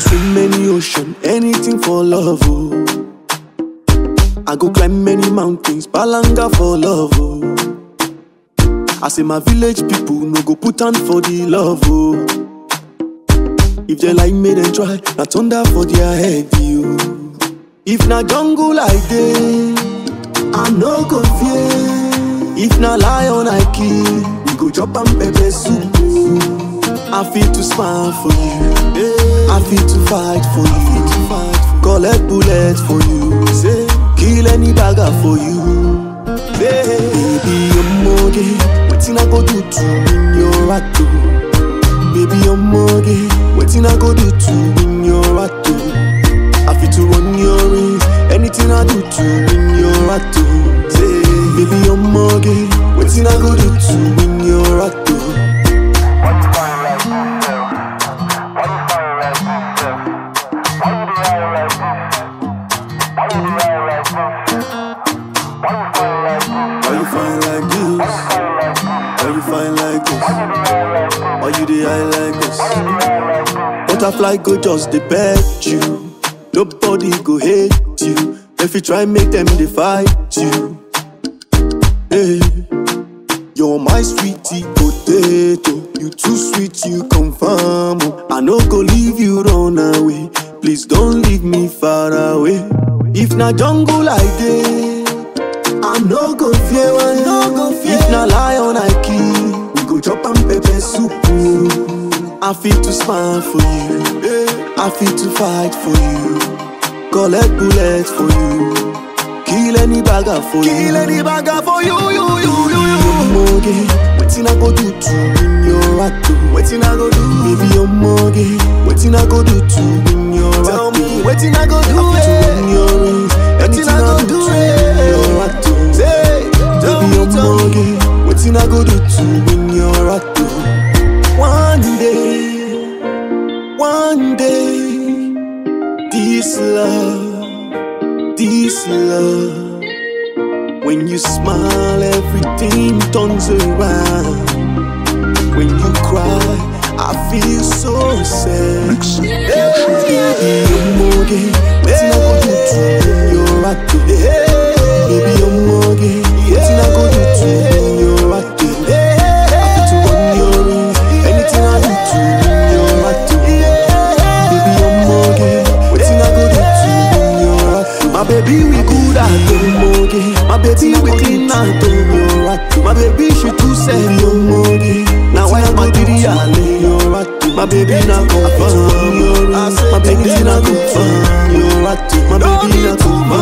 swim many ocean, anything for love, oh. I go climb many mountains, balanga for love, oh. I say my village people no go put on for the love, oh. If they like me, then try, not thunder for their head, you. If na jungle like this, I no go fear. If na lion I kill, we go chop am pepper soup. I feel to smile for you. I feel to fight for you. Collect bullets for you. Kill any bagger for you. Baby, I'm okay. Wetin I go do to win your heart? oh? Baby, omoge. Wetin I go do to win your heart? oh? I feel to run your race. Anything I do to win your heart. oh. Baby, omoge. Wetin I go do to win your heart? Oh? Fine like? Why you the eye like this? Butterfly go just dey pet you. Nobody go hate you. If you try make them dey fight you. Hey. You're my sweetie potato. Oh. You too sweet, you confirm. oh. I no go leave you run away. Please don't leave me far away. If na jungle like this. I feel to smile for you, eh. I feel to fight for you, collect bullets for you, kill any bagger for you, kill any bagger for you, you, you, you, you. Omoge, wetin I go do to win your heart? Wetin I go do, baby omoge, wetin I go do to win your heart? Tell me, wetin I go do, I fit to run your race. Wetin I go do, to win your heart? Say, baby omoge, wetin I go do to win your heart? This love, this love. When you smile, everything turns around. When you cry, I feel so sad. Okay. My baby, we clean your heart. oh? My baby, she too sad, oh okay. Now why am I did your heart? oh? My baby, not confirm your My baby, not confirm heart. oh? My baby, not confirm